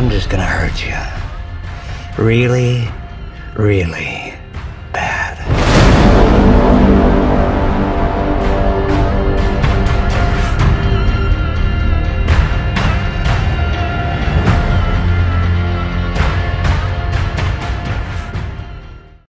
I'm just gonna hurt you. Really, really